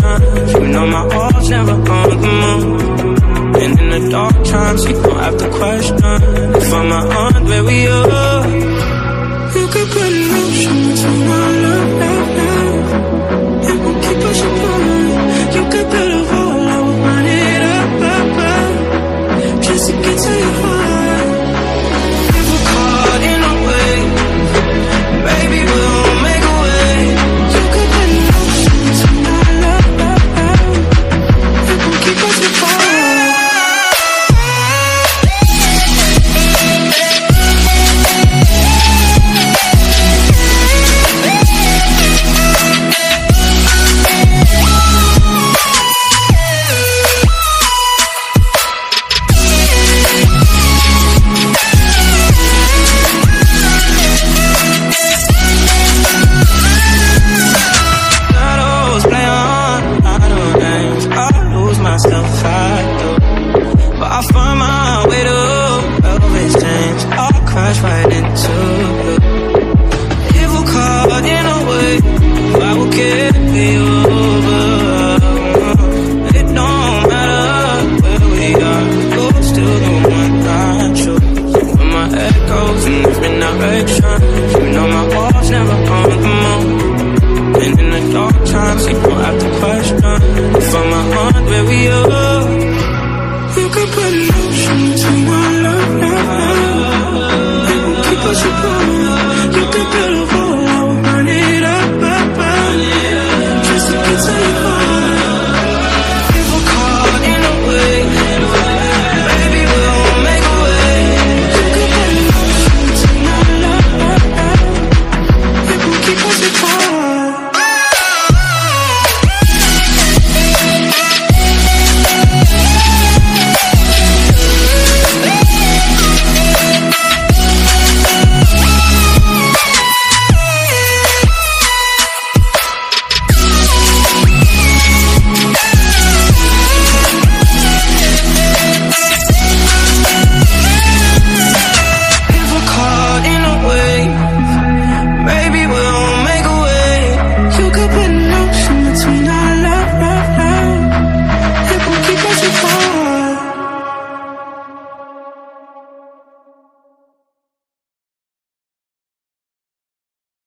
time. You know my heart's never on the moon. And in the dark times, you don't have to question. still fight through. But I find my way to Elvis James. I'll crash right into you. Evil card in a way, I will carry you. feel